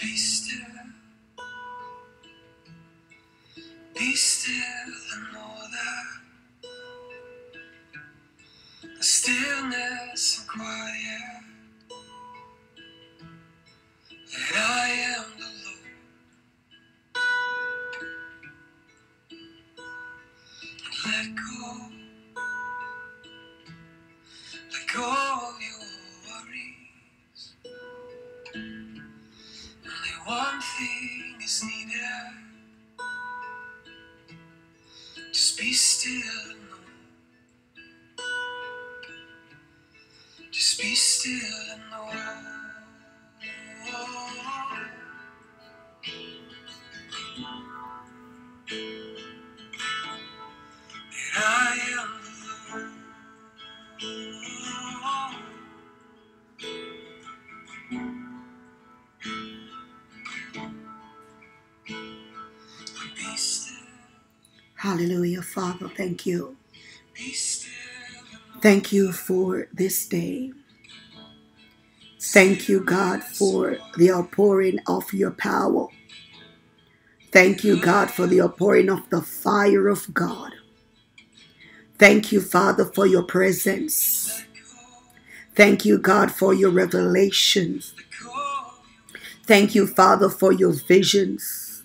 Be still. Be still Hallelujah, Father. Thank you. Thank you for this day. Thank you, God, for the outpouring of your power. Thank you, God, for the outpouring of the fire of God. Thank you, Father, for your presence. Thank you, God, for your revelations. Thank you, Father, for your visions.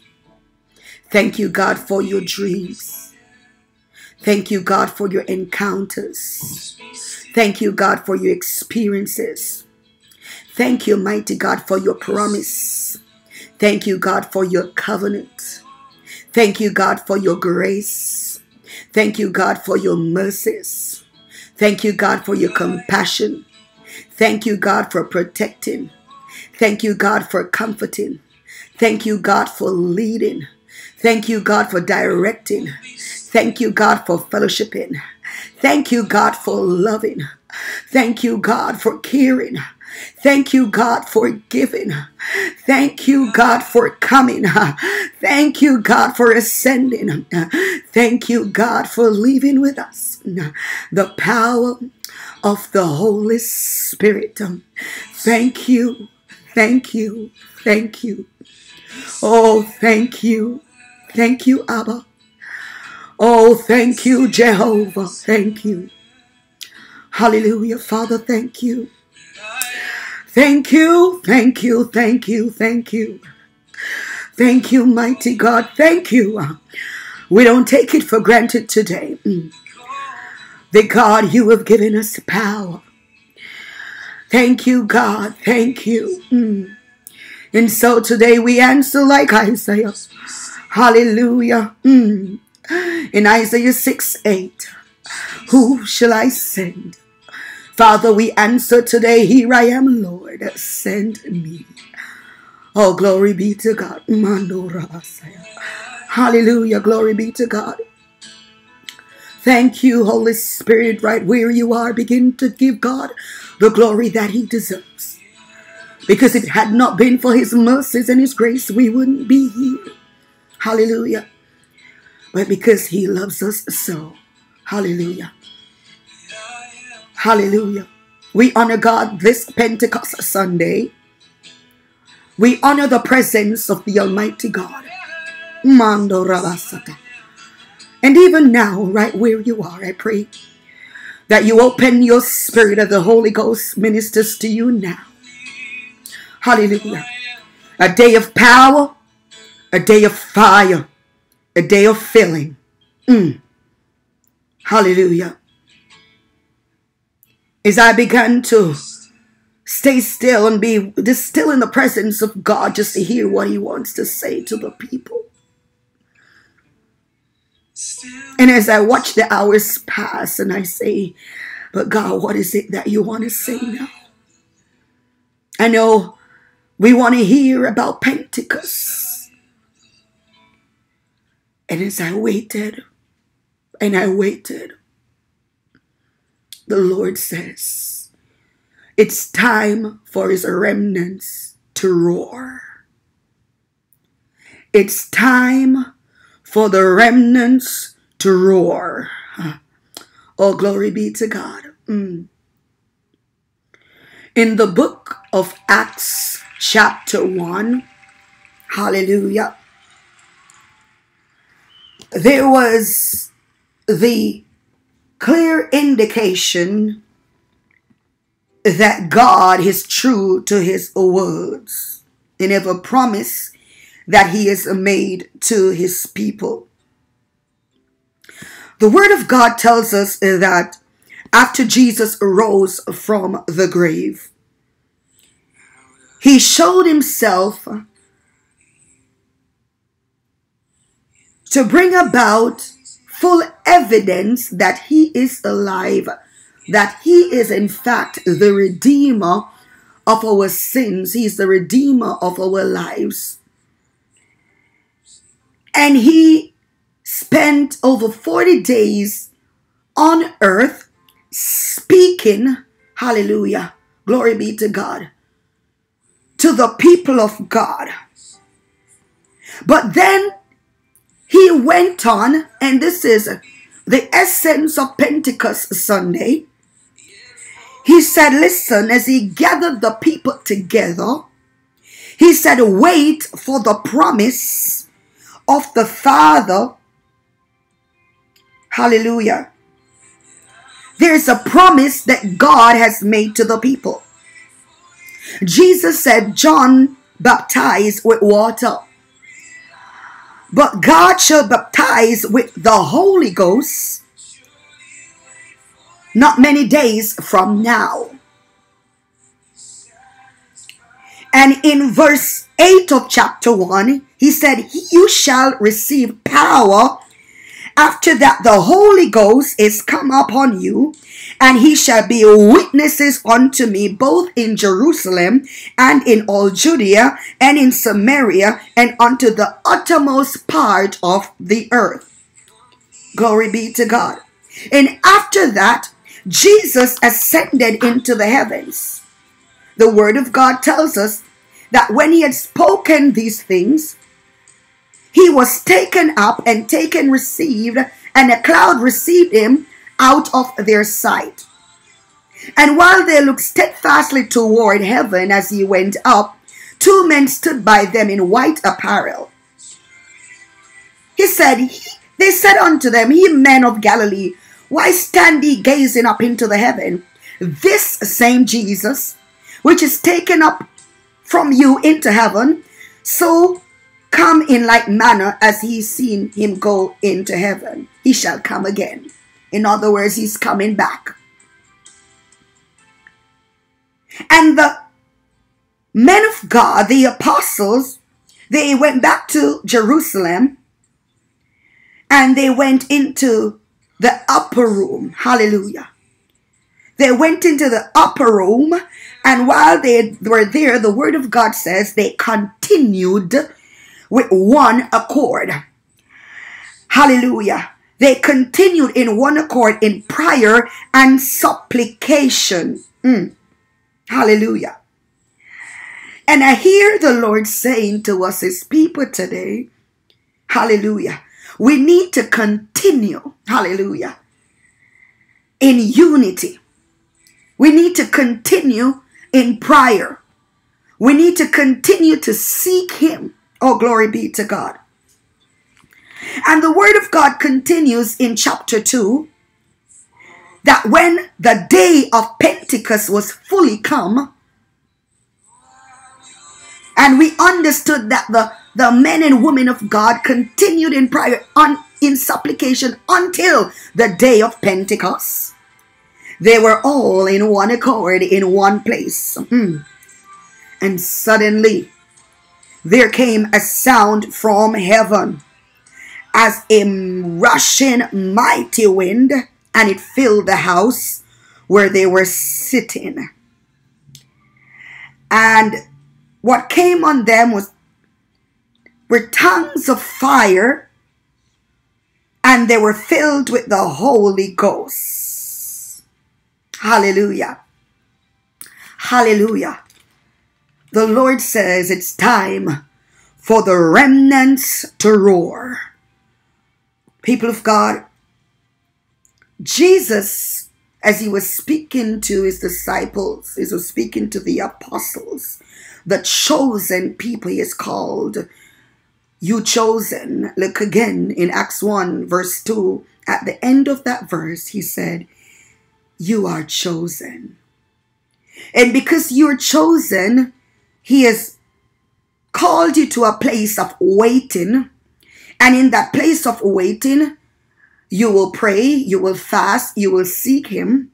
Thank you, God, for your dreams. Thank you, God, for your encounters. Thank you, God, for your experiences. Thank you, mighty God, for your promise. Thank you, God, for your covenant. Thank you, God, for your grace. Thank you, God, for your mercies. Thank you, God, for your compassion. Thank you, God, for protecting. Thank you, God, for comforting. Thank you, God, for leading. Thank you, God, for directing. Thank you, God, for fellowshipping. Thank you, God, for loving. Thank you, God, for caring. Thank you, God, for giving. Thank you, God, for coming. Thank you, God, for ascending. Thank you, God, for leaving with us the power of the Holy Spirit. Thank you, thank you, thank you. Oh, thank you, thank you, Abba. Oh, thank you, Jehovah. Thank you. Hallelujah, Father. Thank you. Thank you, thank you, thank you, thank you. Thank you, mighty God. Thank you. We don't take it for granted today. The God, you have given us power. Thank you, God. Thank you. And so today we answer like Isaiah. Hallelujah. Mm. In Isaiah 6 8, who shall I send? Father, we answer today, Here I am, Lord, send me. Oh, glory be to God. Hallelujah, glory be to God. Thank you, Holy Spirit, right where you are. Begin to give God the glory that He deserves. Because if it had not been for His mercies and His grace, we wouldn't be here. Hallelujah. But because He loves us so. Hallelujah. Hallelujah. We honor God this Pentecost Sunday. We honor the presence of the Almighty God. Mando. And even now, right where you are, I pray that you open your spirit of the Holy Ghost ministers to you now. Hallelujah. A day of power, a day of fire, a day of filling. Mm. Hallelujah. As I began to stay still and be just still in the presence of God just to hear what He wants to say to the people. And as I watch the hours pass and I say, but God, what is it that you want to say now? I know we want to hear about Pentecost. And as I waited and I waited, the Lord says, it's time for his remnants to roar. It's time for the remnants to roar. Oh, glory be to God. Mm. In the book of Acts, chapter 1, Hallelujah. There was the clear indication that God is true to his words and every promise that he has made to his people. The word of God tells us that after Jesus rose from the grave, he showed himself to bring about full evidence that he is alive, that he is in fact the redeemer of our sins, he is the redeemer of our lives. And he spent over 40 days on earth speaking, hallelujah, glory be to God, to the people of God. But then he went on, and this is the essence of Pentecost Sunday. He said, Listen, as he gathered the people together, he said, Wait for the promise of the Father. Hallelujah. There's a promise that God has made to the people. Jesus said, John baptized with water. But God shall baptize with the Holy Ghost not many days from now. And in verse 8 of chapter 1, he said, You shall receive power after that the Holy Ghost is come upon you, and he shall be witnesses unto me both in Jerusalem and in all Judea and in Samaria and unto the uttermost part of the earth. Glory be to God. And after that, Jesus ascended into the heavens. The word of God tells us that when he had spoken these things, he was taken up and taken received, and a cloud received him out of their sight. And while they looked steadfastly toward heaven as he went up, two men stood by them in white apparel. He said, They said unto them, Ye men of Galilee, why stand ye gazing up into the heaven? This same Jesus, which is taken up from you into heaven, so come in like manner as he seen him go into heaven. He shall come again. In other words, he's coming back. And the men of God, the apostles, they went back to Jerusalem and they went into the upper room. Hallelujah. They went into the upper room, and while they were there, the word of God says they continued with one accord. Hallelujah. They continued in one accord in prayer and supplication. Mm. Hallelujah. And I hear the Lord saying to us, His people today, Hallelujah. We need to continue, Hallelujah, in unity. We need to continue in prayer. We need to continue to seek Him. Oh, glory be to God. And the Word of God continues in chapter 2 that when the day of Pentecost was fully come, and we understood that the, the men and women of God continued in prayer, on, in supplication until the day of Pentecost. They were all in one accord in one place. Mm. And suddenly there came a sound from heaven as a rushing mighty wind, and it filled the house where they were sitting. And what came on them was were tongues of fire, and they were filled with the Holy Ghost. Hallelujah. Hallelujah. The Lord says it's time for the remnants to roar. People of God, Jesus, as he was speaking to his disciples, he was speaking to the apostles, the chosen people he is called You chosen. Look again in Acts 1, verse 2. At the end of that verse, he said, You are chosen. And because you're chosen, he has called you to a place of waiting. And in that place of waiting, you will pray, you will fast, you will seek him,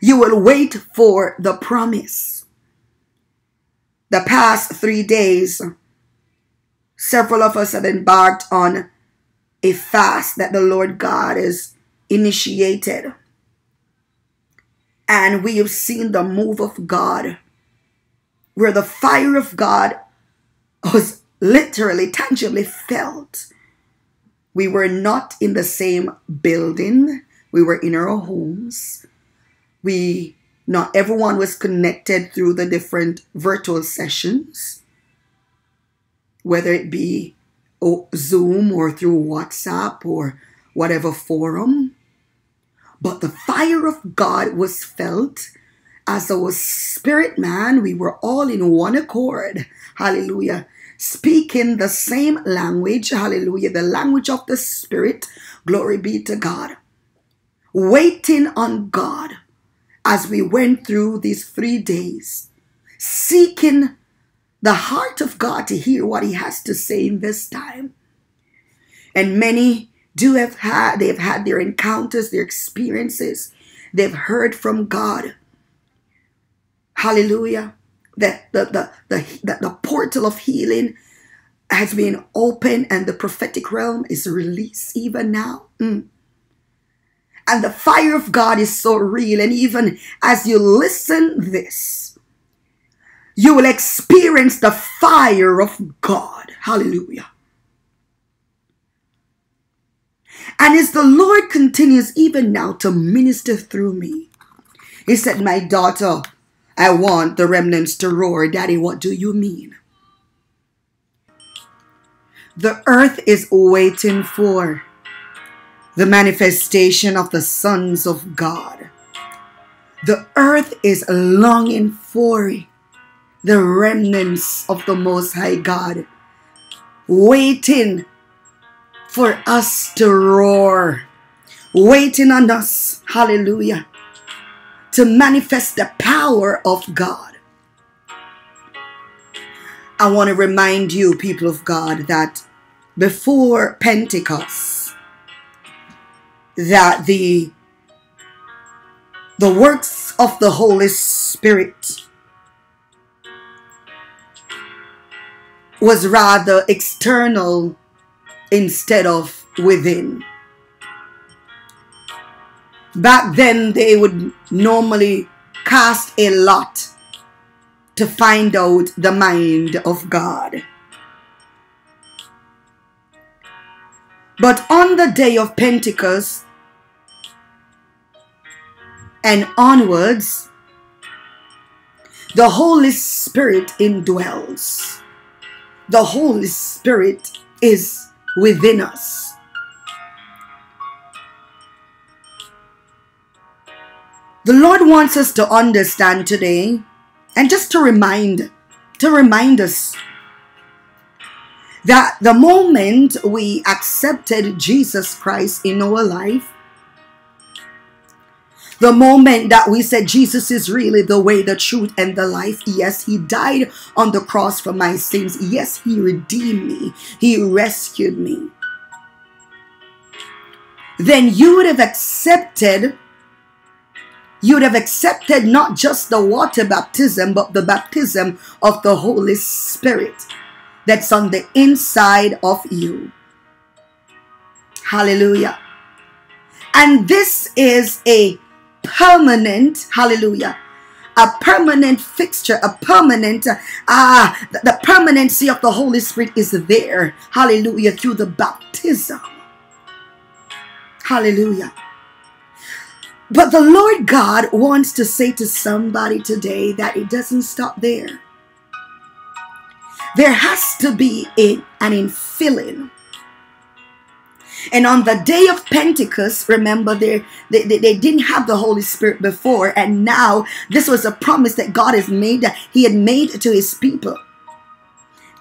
you will wait for the promise. The past three days, several of us have embarked on a fast that the Lord God has initiated. And we have seen the move of God, where the fire of God was literally, tangibly felt. We were not in the same building, we were in our homes. We not everyone was connected through the different virtual sessions whether it be oh, Zoom or through WhatsApp or whatever forum. But the fire of God was felt as our spirit man. We were all in one accord. Hallelujah. Speaking the same language. Hallelujah. The language of the spirit. Glory be to God. Waiting on God as we went through these three days. Seeking the heart of God to hear what He has to say in this time. And many do have had, they've had their encounters, their experiences. They've heard from God. Hallelujah. That the, the, the, the, the portal of healing has been opened and the prophetic realm is released even now. Mm. And the fire of God is so real. And even as you listen this, you will experience the fire of God. Hallelujah. And as the Lord continues even now to minister through me, He said, My daughter, I want the remnants to roar. Daddy, what do you mean? The earth is waiting for the manifestation of the sons of God. The earth is longing for the remnants of the Most High God, waiting for us to roar, waiting on us, hallelujah, to manifest the power of God. I want to remind you, people of God, that before Pentecost, that the the works of the Holy Spirit was rather external instead of within. Back then, they would normally cast a lot to find out the mind of God. But on the day of Pentecost and onwards, the Holy Spirit indwells the Holy Spirit is within us. The Lord wants us to understand today and just to remind to remind us that the moment we accepted Jesus Christ in our life the moment that we said Jesus is really the way, the truth, and the life, yes, He died on the cross for my sins. Yes, He redeemed me, He rescued me. Then you would have accepted, you would have accepted not just the water baptism, but the baptism of the Holy Spirit that's on the inside of you. Hallelujah. And this is a permanent, hallelujah, a permanent fixture, a permanent, ah, uh, the, the permanency of the Holy Spirit is there, hallelujah, through the baptism. Hallelujah. But the Lord God wants to say to somebody today that it doesn't stop there. There has to be a, an infilling and on the day of Pentecost, remember, they, they, they didn't have the Holy Spirit before. And now this was a promise that God has made, that He had made to His people.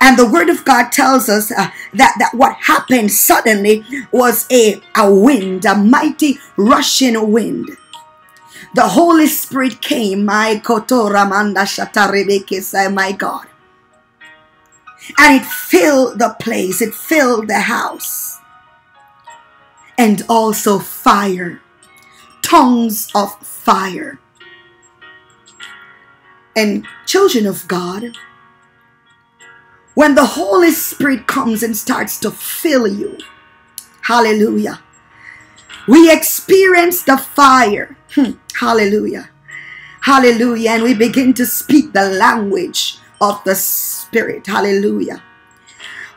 And the word of God tells us uh, that, that what happened suddenly was a, a wind, a mighty rushing wind. The Holy Spirit came, my God. And it filled the place, it filled the house. And also fire, tongues of fire. And children of God, when the Holy Spirit comes and starts to fill you, hallelujah, we experience the fire, Hmm. hallelujah, hallelujah, and we begin to speak the language of the Spirit, hallelujah.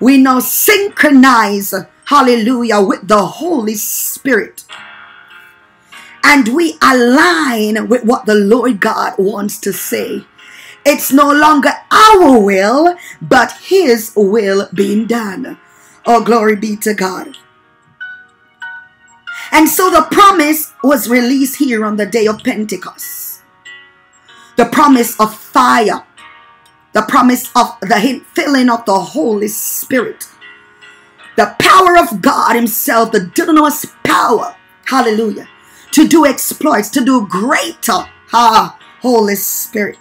We now synchronize, hallelujah, with the Holy Spirit. And we align with what the Lord God wants to say. It's no longer our will, but His will being done. Oh, glory be to God. And so the promise was released here on the day of Pentecost. The promise of fire, the promise of the filling of the Holy Spirit, the power of God Himself, the dunamis power, hallelujah, to do exploits, to do greater, ah, Holy Spirit.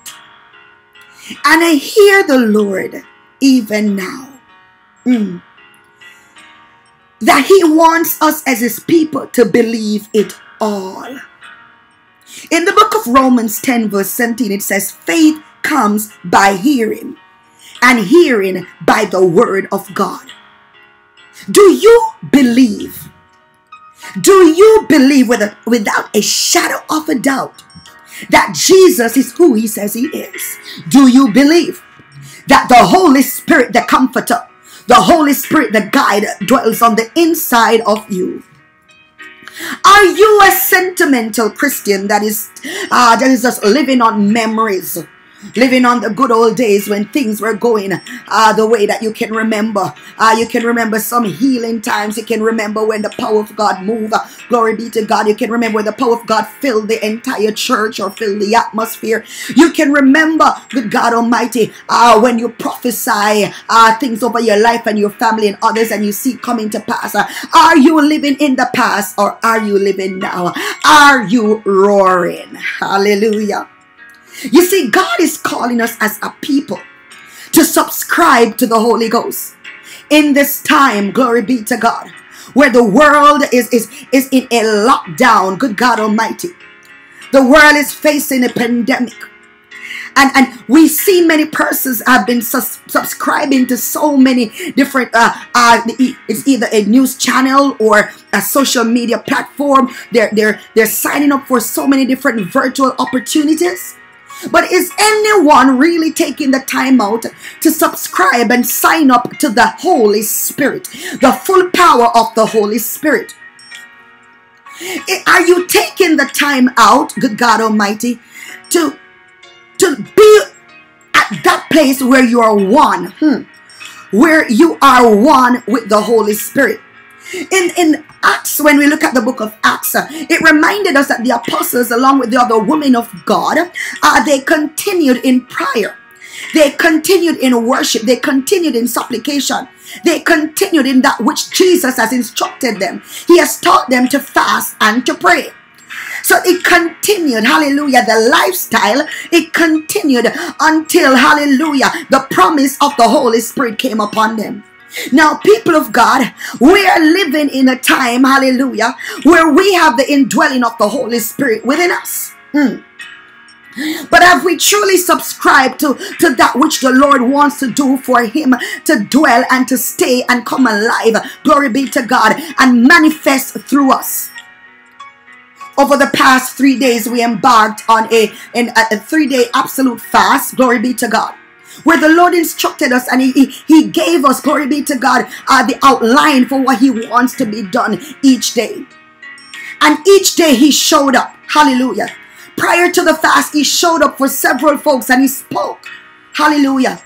And I hear the Lord even now. Mm, that He wants us as His people to believe it all. In the book of Romans 10, verse 17, it says, Faith comes by hearing, and hearing by the word of God. Do you believe? Do you believe with a, without a shadow of a doubt that Jesus is who he says he is? Do you believe that the Holy Spirit, the Comforter, the Holy Spirit, the guide, dwells on the inside of you? Are you a sentimental Christian that is uh, that is just living on memories? Living on the good old days when things were going uh, the way that you can remember. Uh, you can remember some healing times. You can remember when the power of God moved. Glory be to God. You can remember when the power of God filled the entire church or filled the atmosphere. You can remember, good God Almighty, uh, when you prophesy uh, things over your life and your family and others and you see coming to pass. Are you living in the past or are you living now? Are you roaring? Hallelujah. You see, God is calling us as a people to subscribe to the Holy Ghost. In this time, glory be to God, where the world is, is, is in a lockdown, good God Almighty. The world is facing a pandemic. And, and we see many persons have been sus- subscribing to so many different uh, uh, it's either a news channel or a social media platform they're they're they're signing up for so many different virtual opportunities but is anyone really taking the time out to subscribe and sign up to the Holy Spirit, the full power of the Holy Spirit? Are you taking the time out, good God Almighty, to to be at that place where you are one, hmm, where you are one with the Holy Spirit? In in Acts, when we look at the book of Acts, it reminded us that the apostles, along with the other women of God, uh, they continued in prayer. They continued in worship. They continued in supplication. They continued in that which Jesus has instructed them. He has taught them to fast and to pray. So it continued, hallelujah, the lifestyle, it continued until, hallelujah, the promise of the Holy Spirit came upon them. Now, people of God, we are living in a time, hallelujah, where we have the indwelling of the Holy Spirit within us. Mm. But have we truly subscribed to, to that which the Lord wants to do for Him to dwell and to stay and come alive? Glory be to God and manifest through us. Over the past three days, we embarked on a, a, a three day absolute fast. Glory be to God where the Lord instructed us and He, he, he gave us, glory be to God, uh, the outline for what He wants to be done each day. And each day He showed up. Hallelujah. Prior to the fast, He showed up for several folks and He spoke. Hallelujah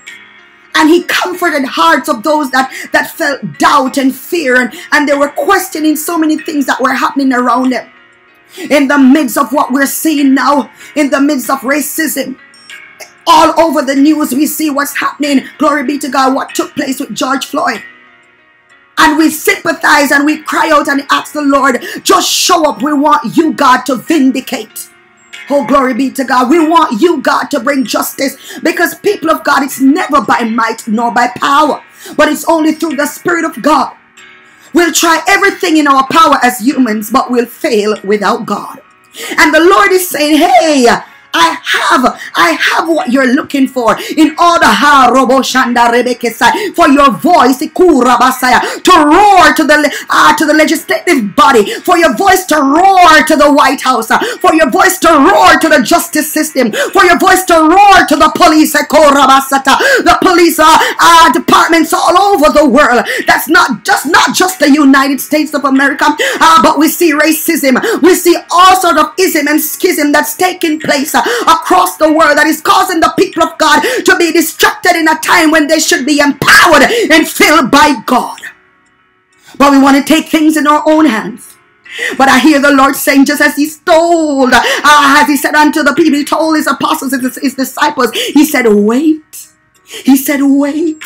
and he comforted hearts of those that that felt doubt and fear and, and they were questioning so many things that were happening around them in the midst of what we're seeing now in the midst of racism All over the news, we see what's happening. Glory be to God, what took place with George Floyd. And we sympathize and we cry out and ask the Lord, just show up. We want you, God, to vindicate. Oh, glory be to God. We want you, God, to bring justice because people of God, it's never by might nor by power, but it's only through the Spirit of God. We'll try everything in our power as humans, but we'll fail without God. And the Lord is saying, Hey, I have, I have what you're looking for in order for your voice to roar to the uh, to the legislative body, for your voice to roar to the White House, uh, for your voice to roar to the justice system, for your voice to roar to the police, the police uh, uh, departments all over the world. That's not just not just the United States of America, uh, but we see racism, we see all sort of ism and schism that's taking place. Across the world that is causing the people of God to be distracted in a time when they should be empowered and filled by God. But we want to take things in our own hands. But I hear the Lord saying, just as He told, uh, as He said unto the people, He told His apostles, His, his disciples, He said, Wait he said, Wait.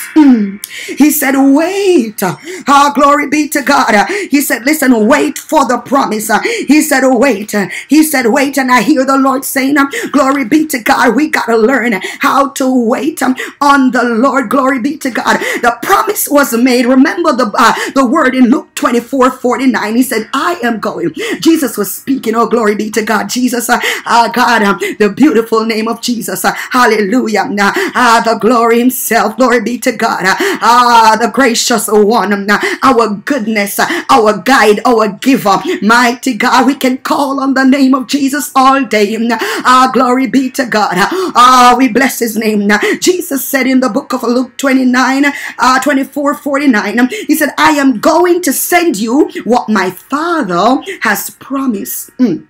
He said, Wait. Ah, glory be to God. He said, Listen, wait for the promise. He said, Wait. He said, Wait. And I hear the Lord saying, Glory be to God. We got to learn how to wait on the Lord. Glory be to God. The promise was made. Remember the, uh, the word in Luke 24 49. He said, I am going. Jesus was speaking. Oh, glory be to God. Jesus, uh, uh God, um, the beautiful name of Jesus. Uh, hallelujah. Uh, the glory himself. Glory be to God. Ah, the gracious one, our goodness, our guide, our giver. Mighty God, we can call on the name of Jesus all day. Ah, glory be to God. Ah, we bless his name. Jesus said in the book of Luke 29, uh, 24, 49, he said, I am going to send you what my father has promised. Mm.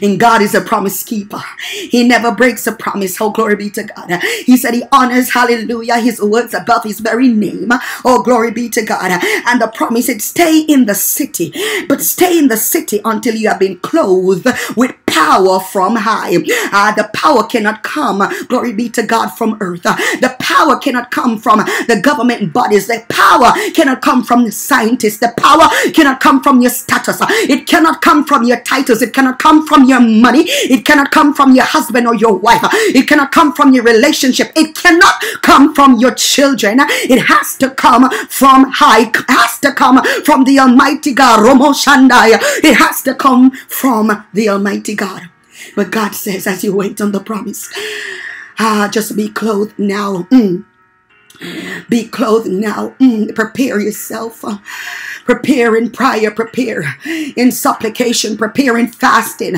And God is a promise keeper. He never breaks a promise. Oh, glory be to God. He said he honors, hallelujah, his words above his very name. Oh, glory be to God. And the promise said, stay in the city, but stay in the city until you have been clothed with power from high. Uh, the power cannot come, glory be to God, from earth. Uh, the power cannot come from the government bodies. The power cannot come from the scientists. The power cannot come from your status. Uh, it cannot come from your titles. It cannot come from your money. It cannot come from your husband or your wife. Uh, it cannot come from your relationship. It cannot come from your children. It has to come from high. It has to come from the Almighty God. Romo Shandai. It has to come from the Almighty God. But God says, as you wait on the promise, ah, just be clothed now. Mm. Be clothed now. Mm. Prepare yourself. Prepare in prayer. Prepare in supplication. Prepare in fasting.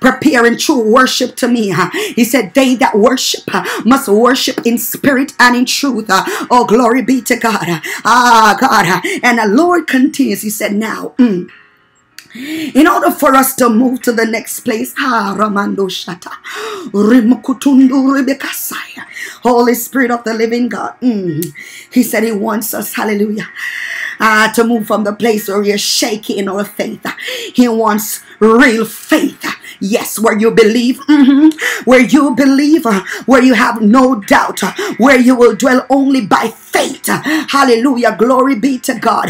Prepare in true worship to me. He said, They that worship must worship in spirit and in truth. Oh, glory be to God. Ah, God. And the Lord continues. He said, Now, mm, in order for us to move to the next place, Holy Spirit of the living God, mm, He said He wants us, hallelujah, uh, to move from the place where you're shaking in our faith. He wants real faith. Yes, where you believe, mm-hmm, where you believe, where you have no doubt, where you will dwell only by faith. Hallelujah. Glory be to God.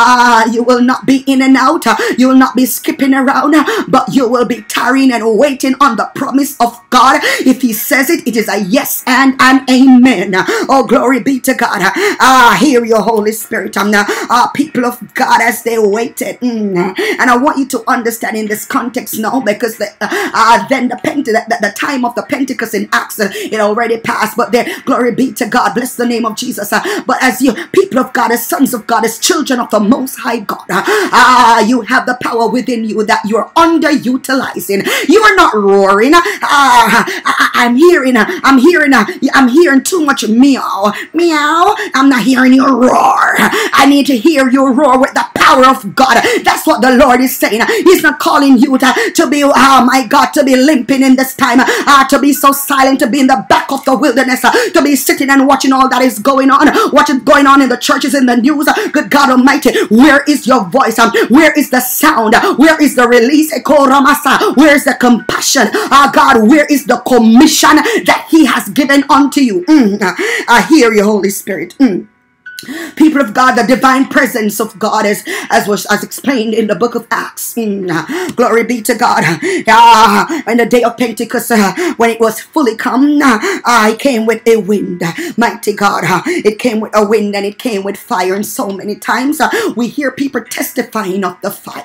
Ah, you will not be in and out. You will not be skipping around, but you will be tarrying and waiting on the promise of God. If He says it, it is a yes and an amen. Oh, glory be to God. Ah, hear your Holy Spirit. Um, uh, people of God as they waited. Mm. And I want you to understand in this context now because the, uh, then the, Pente- the, the, time of the Pentecost in Acts, uh, it already passed. But there, glory be to God. Bless the name of Jesus. Uh, but as you, people of God, as sons of God, as children of the Most High God, uh, you have the power within you that you're underutilizing. You are not roaring. Uh, I, am hearing, I'm hearing, I'm hearing too much meow, meow. I'm not hearing your roar. I need to hear your roar with the power of God. That's what the Lord is saying. He's not calling you to, to be, oh my God, to be limping in this time, uh, to be so silent, to be in the back of the wilderness, uh, to be sitting and watching all that is going on, watching going on in the churches, in the news. Good God Almighty, where is your voice? Um, where is the sound? Where is the release? Where is the compassion? Uh, God, where is the commission that He has given unto you? Mm, I hear you, Holy Spirit. Mm. People of God, the divine presence of God is as was as explained in the book of Acts. Mm, glory be to God. Uh, in the day of Pentecost, uh, when it was fully come, uh, I came with a wind. Mighty God, uh, it came with a wind and it came with fire. And so many times uh, we hear people testifying of the fire.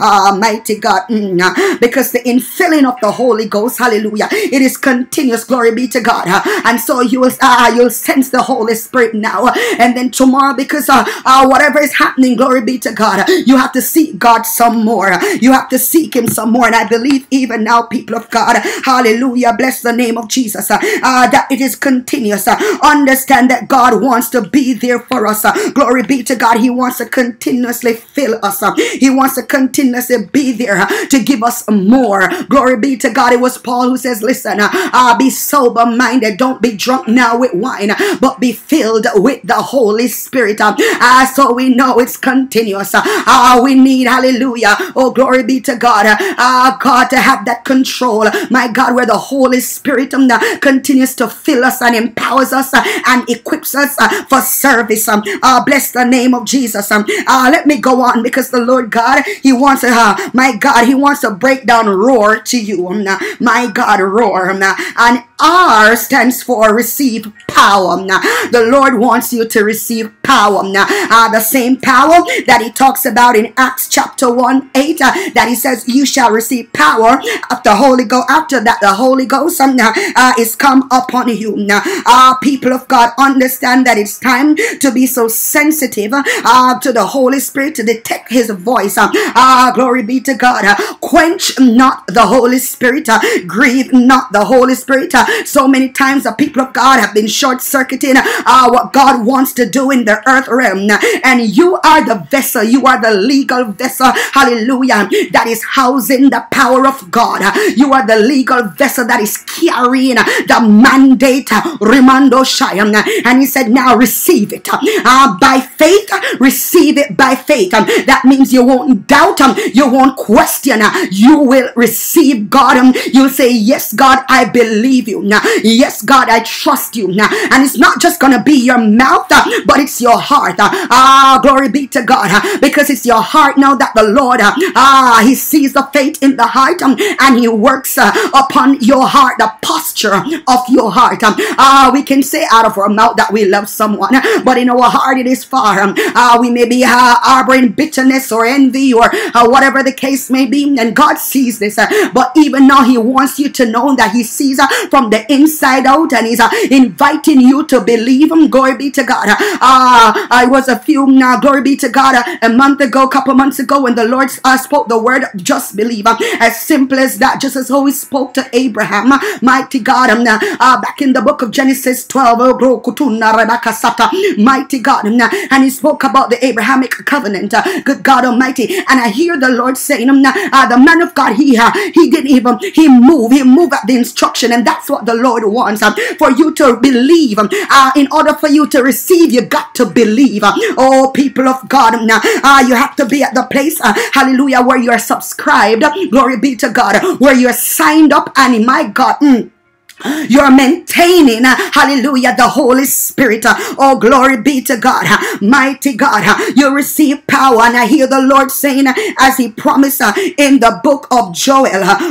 Uh, mighty God, mm, because the infilling of the Holy Ghost, hallelujah, it is continuous. Glory be to God. And so you will uh, you'll sense the Holy Spirit now. And then tomorrow because uh, uh, whatever is happening, glory be to God, you have to seek God some more. You have to seek Him some more. And I believe even now, people of God, hallelujah, bless the name of Jesus, uh, uh, that it is continuous. Uh, understand that God wants to be there for us. Uh, glory be to God. He wants to continuously fill us. He wants to continuously be there to give us more. Glory be to God. It was Paul who says, Listen, uh, be sober minded. Don't be drunk now with wine, but be filled with the Holy Spirit. Uh, so we know it's continuous. Uh, we need, hallelujah. Oh, glory be to God. Uh, God, to have that control. My God, where the Holy Spirit um, continues to fill us and empowers us uh, and equips us uh, for service. Um, uh, bless the name of Jesus. Um, uh, let me go on because the Lord God, He wants to, uh, my God, He wants to break down roar to you. Um, uh, my God, roar. Um, uh, and R stands for receive power. Um, uh, the Lord wants you to receive power. Uh, the same power that he talks about in Acts chapter 1 8 uh, that he says you shall receive power after the Holy Ghost after that the Holy Ghost um, uh, is come upon you. Now, uh, people of God understand that it's time to be so sensitive uh, to the Holy Spirit to detect his voice. Uh, glory be to God. Uh, quench not the Holy Spirit. Uh, grieve not the Holy Spirit. Uh, so many times the people of God have been short circuiting uh, what God wants to do in the earth realm. And you are the vessel, you are the legal vessel, hallelujah, that is housing the power of God. You are the legal vessel that is carrying the mandate, Rimando Shayam. And he said, Now receive it uh, by faith, receive it by faith. that means you won't doubt, you won't question, you will receive God. You'll say, Yes, God, I believe you. Now, yes, God, I trust you. Now, and it's not just gonna be your mouth, but it's your heart. Uh, ah, glory be to God. Uh, because it's your heart now that the Lord, ah, He sees the faith in the heart um, and He works upon your heart, the posture of your heart. Um, ah, we can say out of our mouth that we love someone, but in our heart it is far. Um, ah, we may be harboring bitterness or envy or whatever the case may be, and God sees this. but even now, He wants you to know that He sees from the inside out and He's inviting you to believe Him. Glory be to God. Uh, I was a few, uh, glory be to God, a month ago, a couple months ago, when the Lord uh, spoke the word, just believe. As simple as that, just as He spoke to Abraham, mighty God, um, uh, back in the book of Genesis 12, oh, bro, kutuna, Sata, mighty God, um, uh, and He spoke about the Abrahamic covenant, uh, good God Almighty. And I hear the Lord saying, um, uh, the man of God, he, uh, he didn't even, he moved, he moved at the instruction, and that's what the Lord wants uh, for you to believe. Um, uh, in order for you to receive, you got to believe. Oh, people of God, now uh, you have to be at the place, uh, hallelujah, where you are subscribed. Glory be to God, where you're signed up, and in my God. Mm, you're maintaining, uh, hallelujah, the Holy Spirit. Uh, oh, glory be to God. Uh, mighty God, you receive power. And I hear the Lord saying, as He promised in the book of Joel,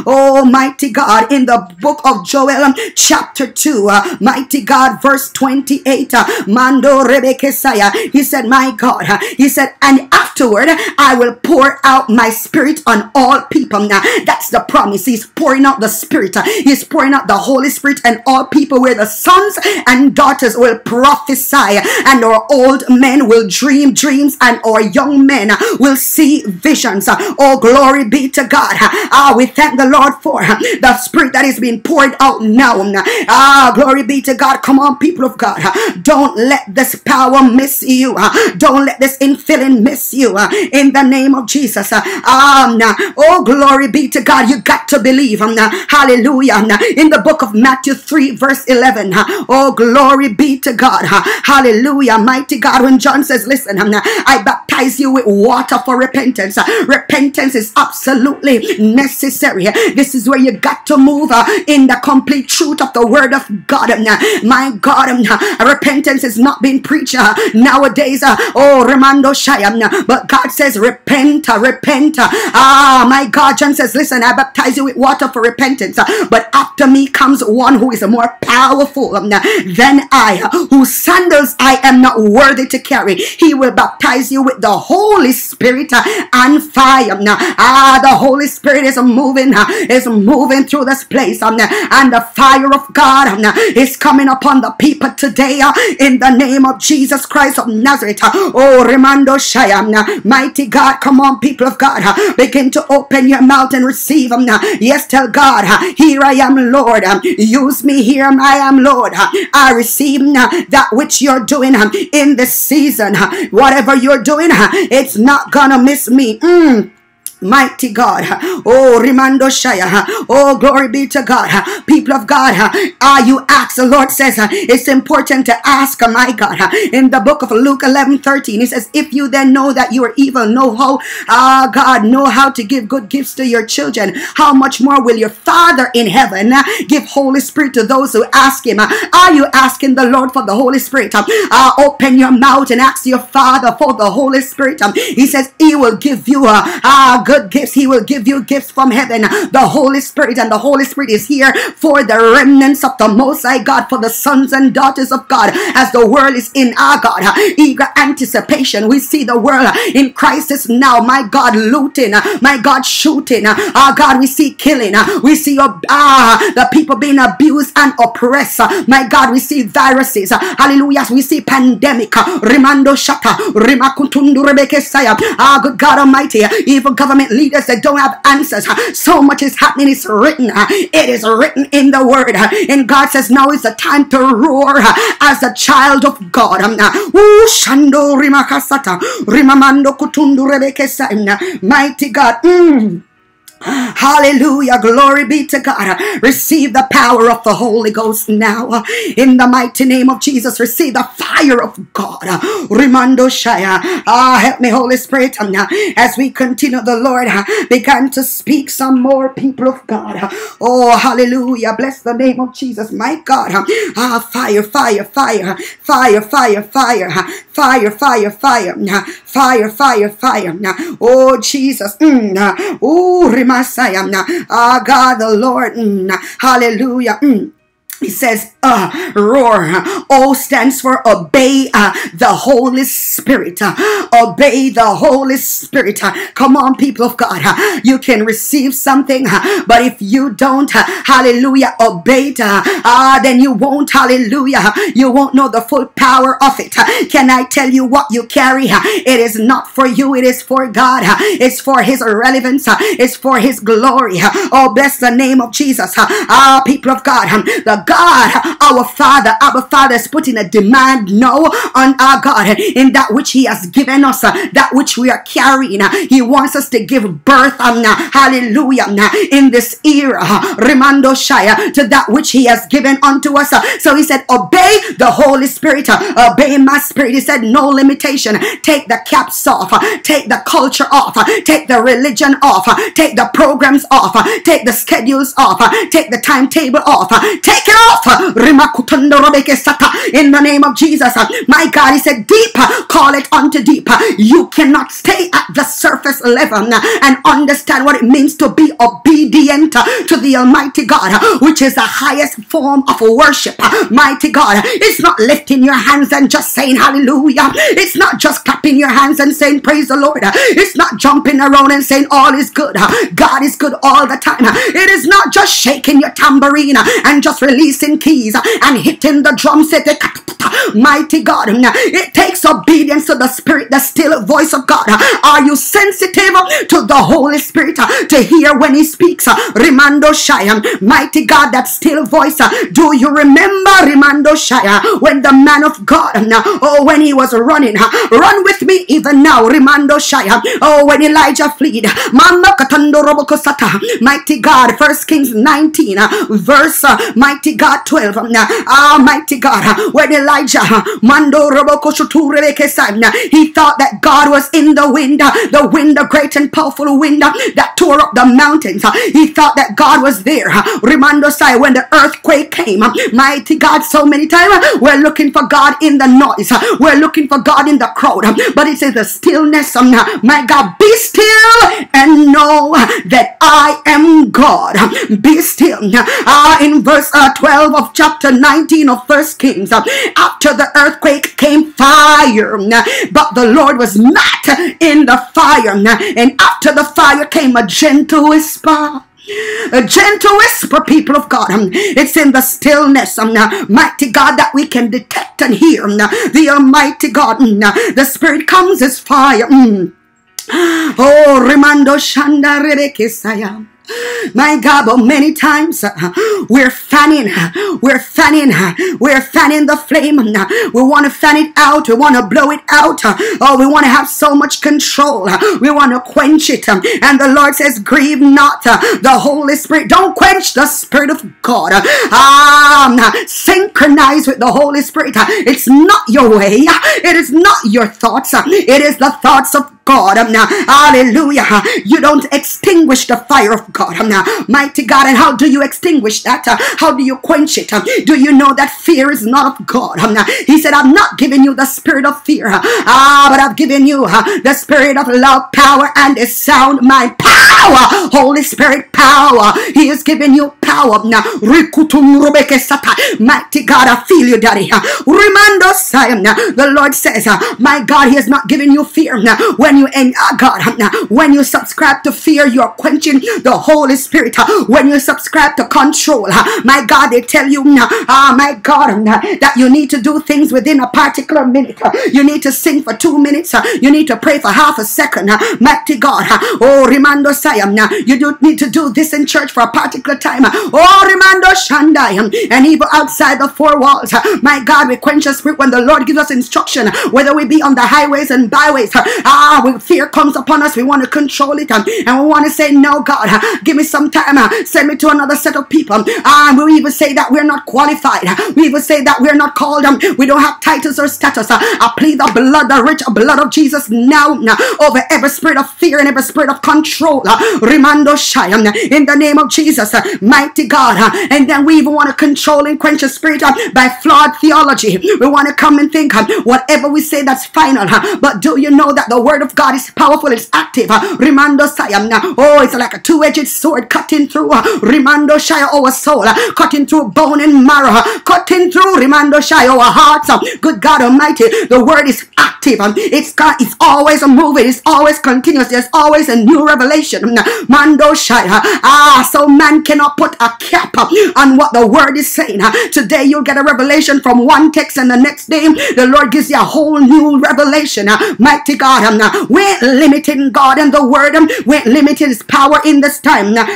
oh, mighty God, in the book of Joel, um, chapter 2, mighty God, verse 28, Mando Rebekesaya, He said, My God, He said, and afterward I will pour out my spirit on all people. Now, that's the promise. He's pouring out the Spirit, He's pouring out the Holy Spirit, and all people where the sons and daughters will prophesy, and our old men will dream dreams, and our young men will see visions. Oh, glory be to God. Ah, we thank the Lord for the Spirit that is being poured out now. Ah, glory be to God. Come on, people of God. Don't let this power miss you. Don't let this infilling miss you. In the name of Jesus. Um, oh, glory be to God. You got to believe. Hallelujah. In the book of Matthew 3, verse 11. Oh, glory be to God. Hallelujah. Mighty God. When John says, Listen, um, I baptize you with water for repentance. Repentance is absolutely necessary. This is where you got to move in the complete truth of the word of God. Um, My God, um, repentance is not being preached nowadays. Oh, Remando Shayam. But God says, Repent, repent. Ah, my God. John says, Listen, I baptize you with water for repentance. But after me comes one who is more powerful um, than I, whose sandals I am not worthy to carry. He will baptize you with the Holy Spirit and fire. Um, Ah, the Holy Spirit is moving, uh, is moving through this place. um, And the fire of God is coming upon the people today uh, in the name of Jesus Christ of Nazareth. Oh, Remando Shayam, mighty God, come on, people of God, uh, begin to open your mouth and receive them. Yes, tell God, here I am, Lord. Use me here, I am, Lord. I receive that which you're doing in this season. Whatever you're doing, it's not gonna miss me. Mm. Mighty God. Oh, Rimando Shaya. Oh, glory be to God. People of God, are you ask? The Lord says it's important to ask, my God. In the book of Luke 11 13, he says, If you then know that you are evil, know how, ah, God, know how to give good gifts to your children, how much more will your Father in heaven give Holy Spirit to those who ask Him? Are you asking the Lord for the Holy Spirit? Uh, open your mouth and ask your Father for the Holy Spirit. He says, He will give you a, a good gifts. He will give you gifts from heaven. The Holy Spirit and the Holy Spirit is here for the remnants of the Most High God, for the sons and daughters of God, as the world is in our God eager anticipation. We see the world in crisis now. My God, looting. My God, shooting. Our God, we see killing. We see ah the people being abused and oppressed. My God, we see viruses. Hallelujah. We see pandemic. Rimando shata. Rimakutundu rebeke saya. Ah, good God Almighty. Evil government leaders that don't have answers. So much is happening. It's written. It is written in the word. And God says now is the time to roar as a child of God. Mighty God. Mm. Hallelujah. Glory be to God. Receive the power of the Holy Ghost now. In the mighty name of Jesus, receive the fire of God. Rimando Shaya. Ah, help me, Holy Spirit. As we continue, the Lord began to speak some more people of God. Oh, hallelujah. Bless the name of Jesus. My God. Ah, fire, fire, fire, fire, fire, fire, fire, fire, fire, fire, fire, fire. Oh, Jesus. Mm. Oh, Messiah. Ah, God the Lord. Mm. Hallelujah. He says, uh, roar. O stands for obey uh, the Holy Spirit. Uh, obey the Holy Spirit. Uh, come on, people of God. Uh, you can receive something, uh, but if you don't, uh, hallelujah, obey it, uh, uh, then you won't, hallelujah, you won't know the full power of it. Uh, can I tell you what you carry? Uh, it is not for you, it is for God. Uh, it's for His relevance, it's for His glory. Oh, bless the name of Jesus. Uh, people of God, um, the God, our Father, our Father is putting a demand now on our God in that which He has given us, that which we are carrying. He wants us to give birth, um, hallelujah, uh, in this era, Remando Shire, to that which He has given unto us. So He said, Obey the Holy Spirit, obey my spirit. He said, No limitation. Take the caps off, take the culture off, take the religion off, take the programs off, take the schedules off, take the timetable off, take it off. In the name of Jesus. My God, He said, Deep, call it unto deep. You cannot stay at the surface level and understand what it means to be obedient to the Almighty God, which is the highest form of worship. Mighty God, it's not lifting your hands and just saying hallelujah. It's not just clapping your hands and saying praise the Lord. It's not jumping around and saying all is good. God is good all the time. It is not just shaking your tambourine and just releasing releasing keys and hitting the drum set. Mighty God, it takes obedience to the Spirit, the still voice of God. Are you sensitive to the Holy Spirit to hear when He speaks? Remando Shaya, mighty God, that still voice. Do you remember Remando Shaya when the man of God, oh, when he was running, run with me even now, Remando Shaya, oh, when Elijah fled, mighty God, First Kings 19, verse, mighty God 12, ah, mighty God, when Elijah, he thought that God was in the wind, the wind, the great and powerful wind that tore up the mountains. He thought that God was there. Remando Sai, when the earthquake came, mighty God, so many times we're looking for God in the noise, we're looking for God in the crowd, but it says the stillness of my God, be still and know that I am God. Be still. Uh, in verse uh, 12 of chapter 19 of First Kings, uh, after the earthquake came fire, um, uh, but the Lord was not in the fire, um, uh, and after the fire came a gentle whisper. A gentle whisper, people of God. Um, it's in the stillness, um, uh, mighty God, that we can detect and hear um, the Almighty God. Um, the Spirit comes as fire. Oh, Remando Shanda Rebeke Sayam. My God, but many times uh, we're fanning, uh, we're fanning, uh, we're fanning the flame. Uh, we want to fan it out, we want to blow it out. Oh, we want to have so much control, we want to quench it. Um, and the Lord says, Grieve not the Holy Spirit, don't quench the Spirit of God. Um, synchronize with the Holy Spirit. It's not your way, it is not your thoughts, it is the thoughts of God. Um, hallelujah. You don't extinguish the fire of God. Mighty God. And how do you extinguish that? Uh, how do you quench it? Uh, do you know that fear is not of God? He said, I've not given you the spirit of fear. Uh, ah, but I've given you the spirit of love, power, and a sound mind. Power. Holy Spirit, power. He has given you power. Mighty God, I feel you, Daddy. Remando The Lord says, My God, He has not given you fear. When you and ah, uh, God, when you subscribe to fear, you're quenching the Holy Spirit. Uh, when you subscribe to control, uh, my God, they tell you, uh, ah, my God, that you need to do things within a particular minute. You need to sing for two minutes. You need to pray for half a second. Mighty God, oh, Rimando Sayam, you don't need to do this in church for a particular time. Oh, Rimando Shandai, and even outside the four walls, my God, we quench the spirit when the Lord gives us instruction, whether we be on the highways and byways. Ah, when fear comes upon us, we want to control it and we want to say, No, God, uh, give me some time, uh, send me to another set of people. Um, and we even say that we're not qualified, we even say that we're not called, um, we don't have titles or status. Uh, I plead the blood, the rich blood of Jesus now over every spirit of fear and every spirit of control. Remando Shai in the name of Jesus, mighty God. And then we even want to control and quench a spirit by flawed theology. We want to come and think whatever we say that's final. But do you know that the word of God is powerful, it's active. Uh, Remando Sayam. Oh, it's like a two-edged sword cutting through uh, Remando Shire oh, our soul, uh, cutting through bone and marrow, uh, cutting through Remando Shire oh, our hearts. Uh, good God Almighty, the word is active. Um, it's got it's always a moving, it's always continuous, there's always a new revelation. Um, Mando Shire. Uh, ah, so man cannot put a cap um, on what the word is saying. Today you'll get a revelation from one text, and the next day the Lord gives you a whole new revelation. Mighty God, we're limiting God and the word. We're limiting his power in this time.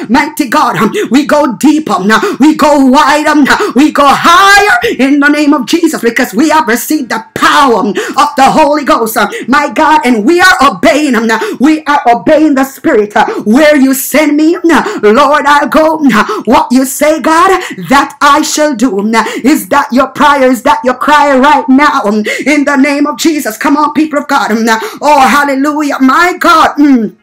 Mighty God, um, we go deeper. Um, now we go wider. Um, we go higher in the name of Jesus because we have received the power of the Holy Ghost. My God, and we are obeying. Him. We are obeying the Spirit. Uh, where you send me, Lord, I'll go. Now. What you say, God, that I shall do. Is that your prayer? Is that your cry right now? In the name of Jesus. Come on, people of God. Oh, hallelujah. My God. Mm.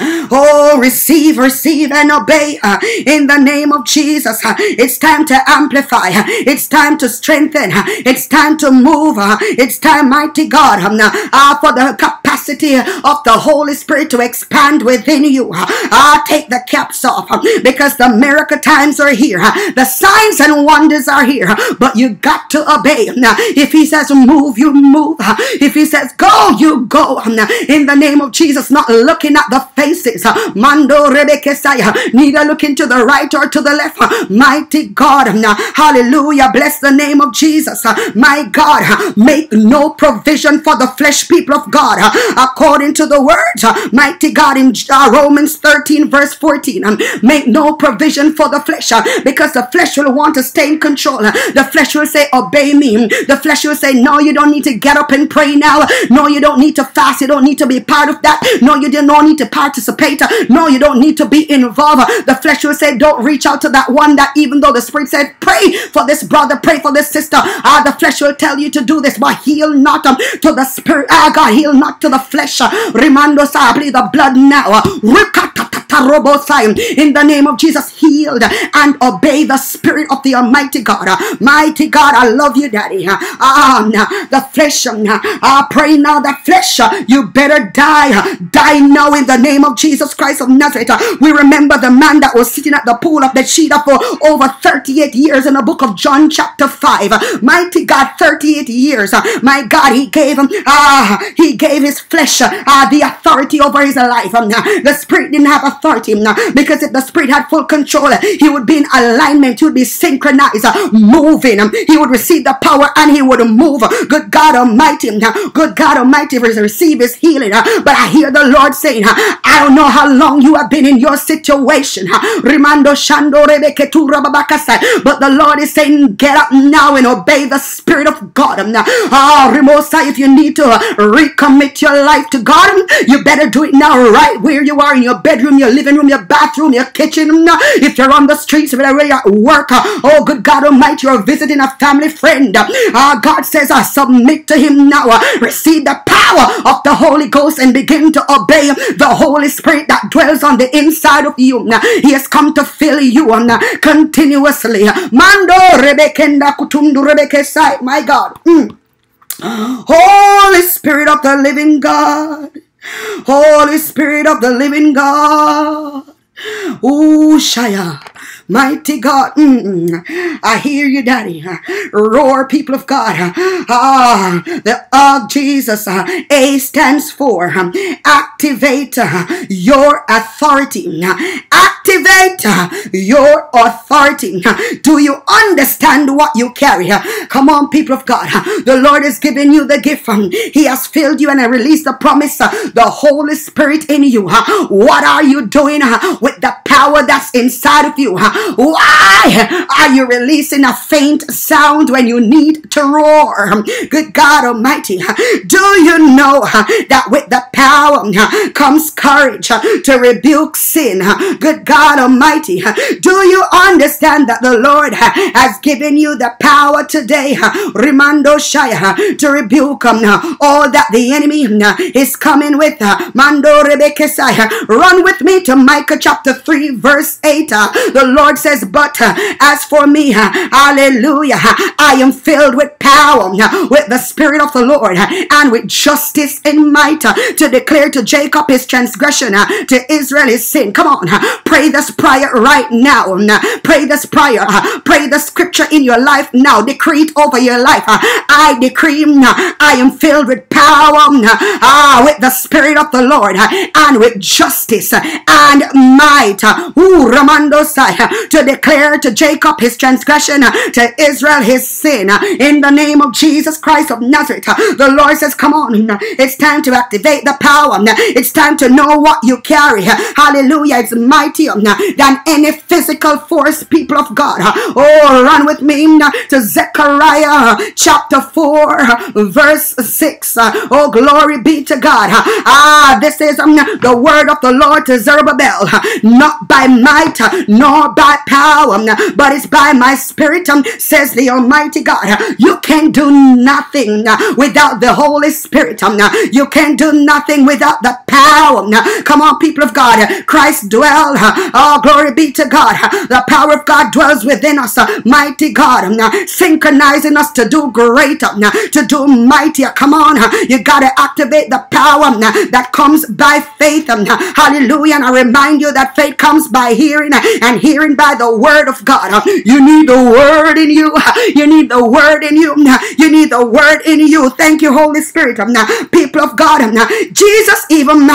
Oh, receive, receive, and obey uh, in the name of Jesus. Uh, it's time to amplify. Uh, it's time to strengthen. Uh, it's time to move. Uh, it's time, mighty God, um, uh, for the capacity of the Holy Spirit to expand within you. Uh, take the caps off because the miracle times are here. The signs and wonders are here. But you got to obey. If He says move, you move. If He says go, you go. In the name of Jesus, not looking at the faces. Mando Rebekesaya. Neither looking to the right or to the left. Mighty God. Hallelujah. Bless the name of Jesus. My God. Make no provision for the flesh people of God. According to the word. Mighty God in uh, Romans 13 verse 14. Make no provision for the flesh because the flesh will want to stay in control. The flesh will say, Obey me. The flesh will say, No, you don't need to get up and pray now. No, you don't need to fast. You don't need to be part of that. No, you don't need to participate. No, you don't need to be involved. The flesh will say, Don't reach out to that one that even though the spirit said, Pray for this brother, pray for this sister. Ah, the flesh will tell you to do this, but heal not um, to the spirit. Ah, God, heal not to the flesh. Remando I the blood now. In the name of Jesus, healed and obey the spirit of the Almighty God. Mighty God, I love you, Daddy. Ah, the flesh. I pray now that flesh, you better die. Die now in the name of Jesus Christ of Nazareth. Uh, we remember the man that was sitting at the pool of Bethesda for over 38 years in the book of John, chapter 5. Mighty God, 38 years. Uh, my God, he gave him, ah, he gave his flesh uh, ah, the authority over his life. Um, the spirit didn't have authority um, because if the spirit had full control, he would be in alignment, he would be synchronized, uh, moving. Um, he would receive the power and he would move. Good God Almighty, good God Almighty, receive his healing. But I hear the Lord saying, I don't know how long you have been in your situation. But the Lord is saying, Get up now and obey the Spirit of God. Ah, if you need to recommit your life to God, you better do it now, right where you are in your bedroom, your living room, your bathroom, your kitchen. If you're on the streets, wherever you're at work, oh, good God Almighty, you're visiting a family friend. Ah, God says, I submit to Him now. Receive the power of the Holy Ghost and begin to obey the Holy Spirit that dwells on the inside of you. Now, he has come to fill you continuously. Mando rebekenda kutundu. My God. Mm. Holy Spirit of the living God. Holy Spirit of the living God. Ooh, Shaya. Mighty God, mm, I hear you, Daddy. Roar, people of God. Ah, the of Jesus. A stands for activate your authority. Activate your authority. Do you understand what you carry? Come on, people of God. The Lord has given you the gift. He has filled you and I release the promise, the Holy Spirit in you. What are you doing with the power that's inside of you? Why are you releasing a faint sound when you need to roar? Good God Almighty, do you know that with the power comes courage to rebuke sin? Good God Almighty, do you understand that the Lord has given you the power today, Rimando Shaya, to rebuke all that the enemy is coming with? Mando Rebekesaya, run with me to Micah chapter 3, verse 8. The Lord says, But uh, as for me, uh, hallelujah, uh, I am filled with power, with the Spirit of the Lord, and with justice and might to declare to Jacob his transgression, to Israel his sin. Come on, pray this prayer right now. Pray this prayer. Pray the scripture in your life now. Decree it over your life. I decree I am filled with power, ah, with the Spirit of the Lord, and with justice and might. Ooh, Ramando to declare to Jacob his transgression, to Israel his sin. In the name of Jesus Christ of Nazareth, the Lord says, Come on, it's time to activate the power. It's time to know what you carry. Hallelujah. It's mightier than any physical force, people of God. Oh, run with me to Zechariah chapter 4, verse 6. Oh, glory be to God. Ah, this is um, the word of the Lord to Zerubbabel. Not by might, nor by power, um, but it's by my spirit, um, says the Almighty God. You can do nothing uh, without the Holy Spirit. Um, uh, you can do nothing without the power. Um, uh, come on, people of God. Christ dwell. Oh, glory be to God. The power of God dwells within us. Mighty God, um, synchronizing us to do greater, to do mightier. Come on, you got to activate the power that comes by faith. Hallelujah. And I remind you that faith comes by hearing and hearing by the word of God. You need the word in you. You need the word in you. You need the word in you. Thank you, Holy Spirit. People of God. Jesus even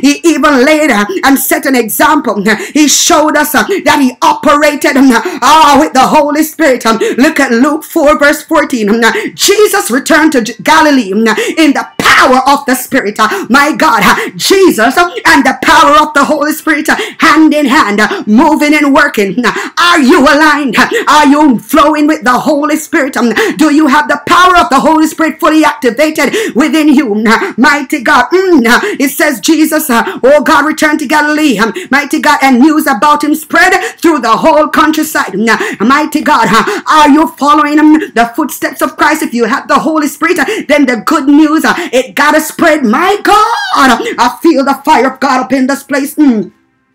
he even later and set an example. He showed us that he operated ah, with the Holy Spirit. Look at Luke 4 verse 14. Jesus returned to Galilee in the power of the Spirit. My God, Jesus and the power of the Holy Spirit hand in hand, moving and working. Are you aligned? Are you flowing with the Holy Spirit? Um, do you have the power of the Holy Spirit fully activated within you? Mighty God. Mm, it says Jesus, uh, oh God, returned to Galilee. Um, mighty God, and news about him spread through the whole countryside. Um, mighty God, uh, are you following the footsteps of Christ? If you have the Holy Spirit, uh, then the good news, it gotta spread. My God, I feel the fire of God up in this place. Mm.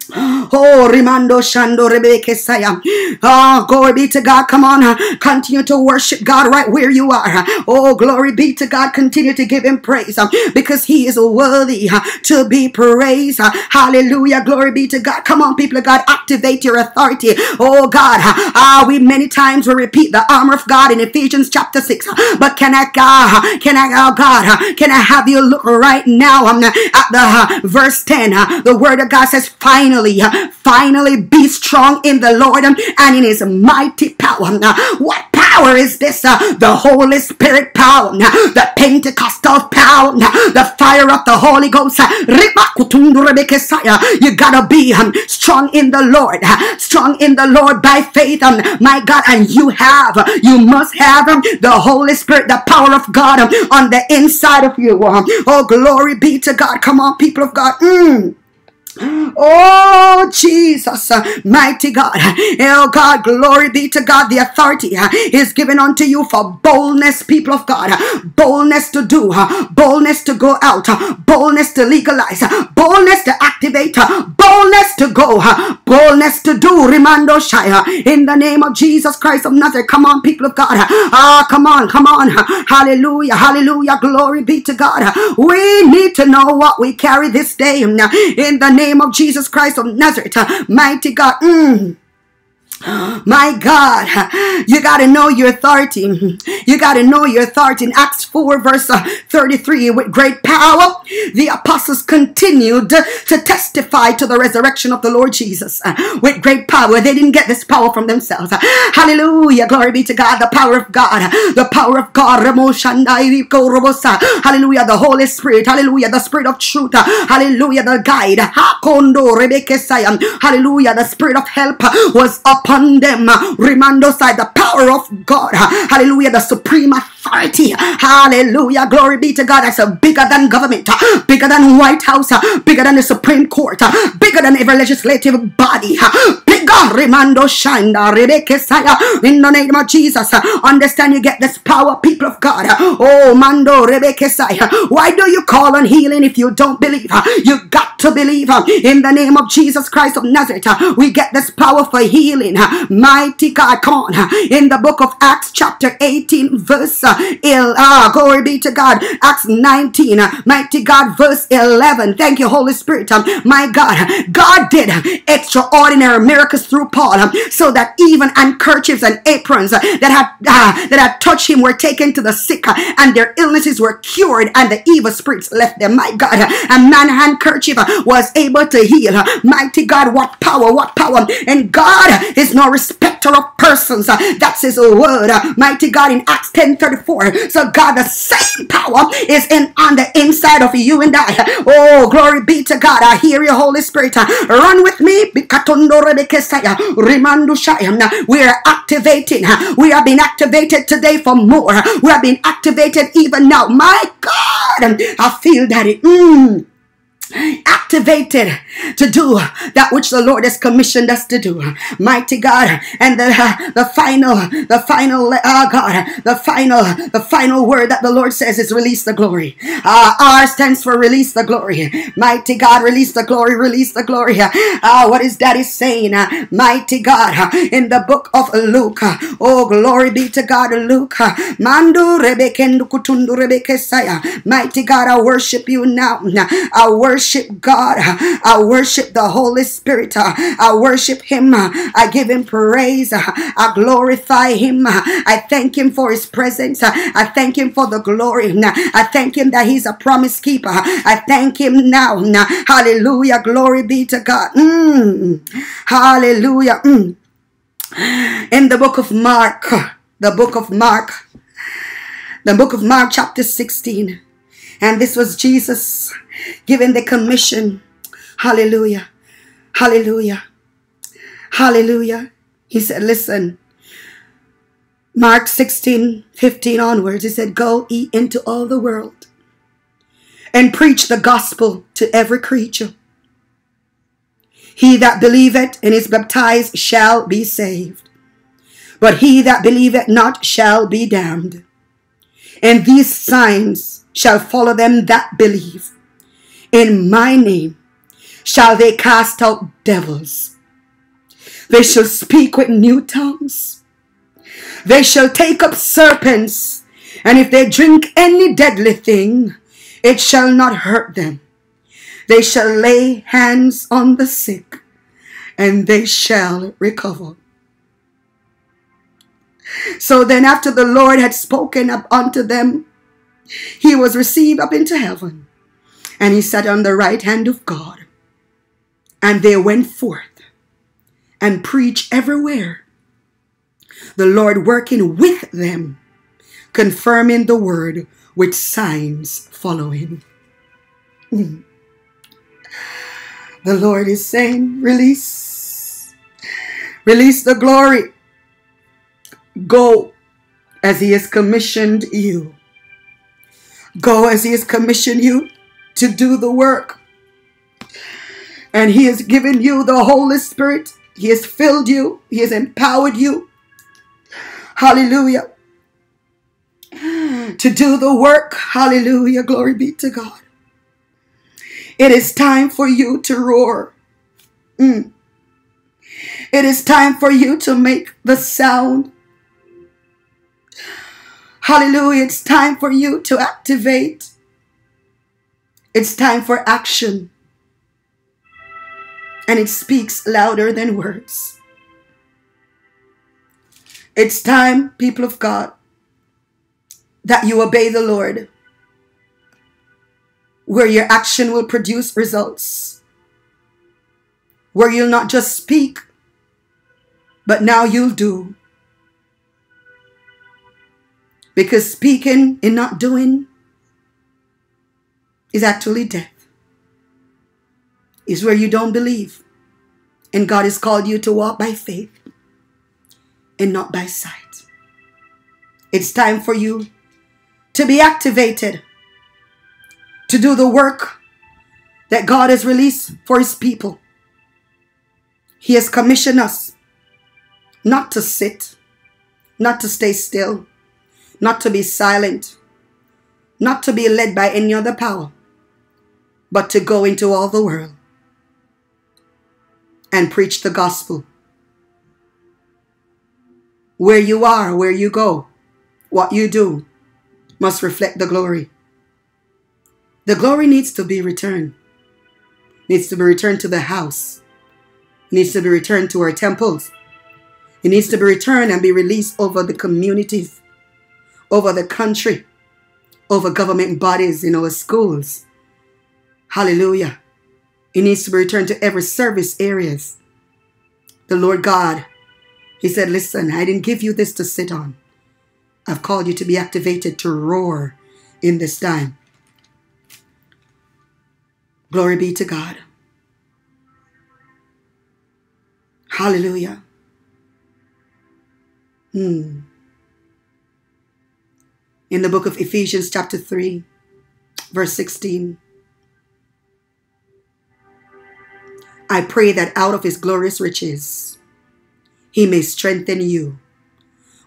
Oh, Rimando Shando Rebeke Saya. Oh, ah, glory be to God. Come on. Uh, continue to worship God right where you are. Oh, glory be to God. Continue to give him praise uh, because he is worthy uh, to be praised. Hallelujah. Glory be to God. Come on, people of God. Activate your authority. Oh, God. Ah, we many times will repeat the armor of God in Ephesians chapter 6. But can I, God, can I, oh God, can I have you look right now um, at the verse 10? The word of God says, finally, finally, uh, finally be strong in the Lord um, and in his mighty power. Um, uh, what power is this? Uh, the Holy Spirit power, um, the Pentecostal power, the fire of the Holy Ghost. You gotta be strong in the Lord, strong in the Lord by faith, my God, and you have, you must have the Holy Spirit, the power of God on the inside of you. Oh, glory be to God. Come on, people of God. Mm. Oh, Jesus, mighty God. Oh, God, glory be to God. The authority is given unto you for boldness, people of God. Boldness to do, boldness to go out, boldness to legalize, boldness to activate, boldness to go, boldness to do. Rimando Shire in the name of Jesus Christ of Nazareth. Come on, people of God. Ah, come on, come on. Hallelujah, hallelujah. Glory be to God. We need to know what we carry this day in the name of Jesus Christ of Nazareth. Mighty God. Mm. My God, you got to know your authority. You got to know your authority. In Acts 4, verse uh, 33, with great power, the apostles continued to testify to the resurrection of the Lord Jesus. With great power, they didn't get this power from themselves. Hallelujah. Glory be to God. The power of God. The power of God. Hallelujah. The Holy Spirit. Hallelujah. The Spirit of truth. Hallelujah. The guide. Hallelujah. The Spirit of help was upon upon them. Uh, remando side the power of God. Uh, hallelujah. The supreme authority. Hallelujah. Glory be to God. That's a bigger than government, uh, bigger than White House, uh, bigger than the Supreme Court, uh, bigger than every legislative body. Bigger. Remando Shanda. Rebekah In the name of Jesus. Understand you get this power, people of God. Oh, Mando Rebekah Why do you call on healing if you don't believe? You got to believe in the name of Jesus Christ of Nazareth. We get this power for healing. Mighty God, come on. In the book of Acts, chapter 18, verse uh, glory be to God. Acts 19, uh, mighty God, verse 11. Thank you, Holy Spirit. Um, my God, God did extraordinary miracles through Paul, um, so that even handkerchiefs and aprons uh, that had uh, that had touched him were taken to the sick, uh, and their illnesses were cured, and the evil spirits left them. My God, a man handkerchief was able to heal. Mighty God, what power, what power! And God is no respecter of persons. That's his word. Mighty God in Acts 10 34. So God, the same power is in on the inside of you and I. Oh, glory be to God. I hear you, Holy Spirit. Run with me. We are activating. We are being activated today for more. We are being activated even now. My God, I feel that it. Mm, activated to do that which the Lord has commissioned us to do. Mighty God, and the uh, the final, the final, uh, God, the final, the final word that the Lord says is release the glory. Uh, R stands for release the glory. Mighty God, release the glory, release the glory. Uh, what is daddy saying? Uh, mighty God, in the book of Luke. Oh, glory be to God, Luke. Mandu rebekesaya. Mighty God, I worship you now. I worship God. I worship the Holy Spirit. I worship Him. I give Him praise. I glorify Him. I thank Him for His presence. I thank Him for the glory. I thank Him that He's a promise keeper. I thank Him now. Hallelujah. Glory be to God. Mm. Hallelujah. Mm. In the book of Mark, the book of Mark, the book of Mark, chapter 16. And this was Jesus giving the commission. Hallelujah. Hallelujah. Hallelujah. He said, Listen, Mark 16, 15 onwards, he said, Go eat into all the world and preach the gospel to every creature. He that believeth and is baptized shall be saved, but he that believeth not shall be damned. And these signs shall follow them that believe. In my name shall they cast out devils. They shall speak with new tongues. They shall take up serpents, and if they drink any deadly thing, it shall not hurt them. They shall lay hands on the sick, and they shall recover. So then, after the Lord had spoken up unto them, he was received up into heaven, and he sat on the right hand of God. And they went forth and preached everywhere, the Lord working with them, confirming the word with signs following. Mm. The Lord is saying, release, release the glory. Go as He has commissioned you. Go as He has commissioned you to do the work. And He has given you the Holy Spirit. He has filled you, He has empowered you. Hallelujah. To do the work. Hallelujah. Glory be to God. It is time for you to roar. Mm. It is time for you to make the sound. Hallelujah. It's time for you to activate. It's time for action. And it speaks louder than words. It's time, people of God, that you obey the Lord, where your action will produce results, where you'll not just speak, but now you'll do. Because speaking and not doing is actually death. Is where you don't believe. And God has called you to walk by faith and not by sight. It's time for you to be activated, to do the work that God has released for His people. He has commissioned us not to sit, not to stay still, not to be silent, not to be led by any other power, but to go into all the world and preach the gospel. Where you are, where you go, what you do must reflect the glory. The glory needs to be returned. Needs to be returned to the house. Needs to be returned to our temples. It needs to be returned and be released over the communities, over the country, over government bodies in our schools. Hallelujah. It needs to be returned to every service areas. The Lord God, He said, listen, I didn't give you this to sit on. I've called you to be activated to roar in this time. Glory be to God. Hallelujah. Hmm. In the book of Ephesians, chapter 3, verse 16. I pray that out of his glorious riches, he may strengthen you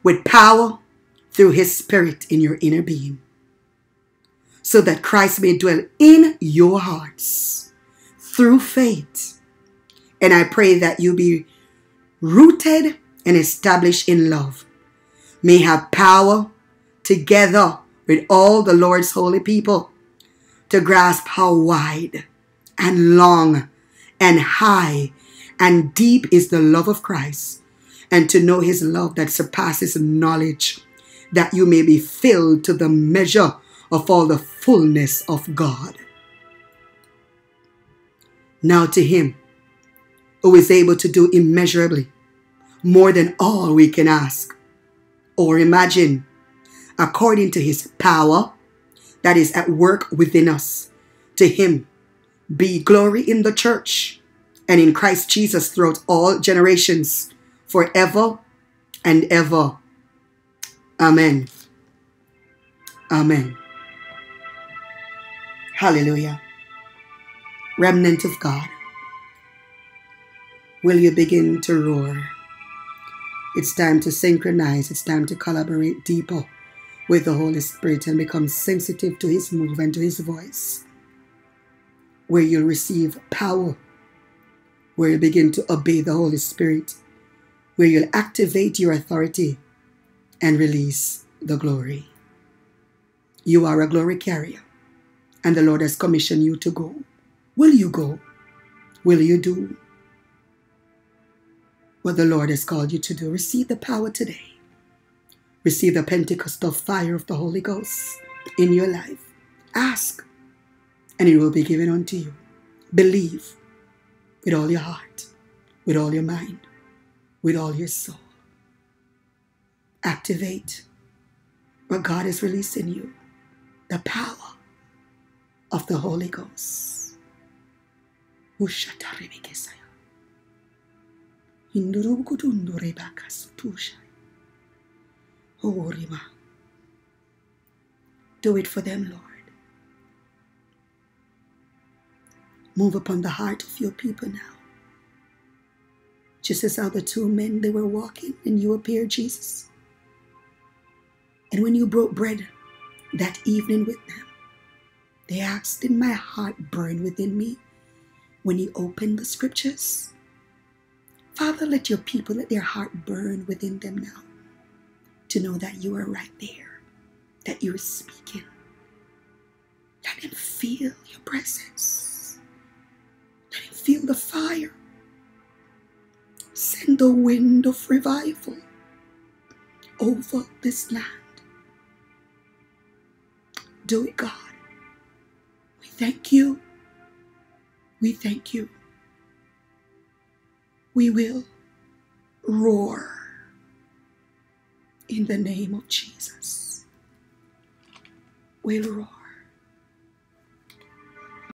with power through his spirit in your inner being, so that Christ may dwell in your hearts through faith. And I pray that you be rooted and established in love, may have power together with all the Lord's holy people to grasp how wide and long and high and deep is the love of Christ, and to know his love that surpasses knowledge, that you may be filled to the measure of all the fullness of God. Now to him who is able to do immeasurably more than all we can ask or imagine, according to his power that is at work within us. To him be glory in the church and in Christ Jesus throughout all generations, forever and ever. Amen. Amen. Hallelujah. Remnant of God, will you begin to roar? It's time to synchronize, it's time to collaborate deeper with the Holy Spirit and become sensitive to His move and to His voice, where you'll receive power, where you begin to obey the Holy Spirit, where you'll activate your authority and release the glory. You are a glory carrier, and the Lord has commissioned you to go. Will you go? Will you do what the Lord has called you to do? Receive the power today receive the Pentecostal fire of the Holy Ghost in your life. Ask, and it will be given unto you. Believe with all your heart, with all your mind, with all your soul. Activate what God has released in you the power of the Holy Ghost. Oh. Do it for them, Lord. Move upon the heart of your people now. Just as how the two men they were walking and you appeared, Jesus. And when you broke bread that evening with them, they asked, Did my heart burn within me when you opened the scriptures? Father, let your people let their heart burn within them now to know that you are right there, that you're speaking. Let him feel your presence. Feel the fire. Send the wind of revival over this land. Do it, God. We thank you. We thank you. We will roar in the name of Jesus. We'll roar.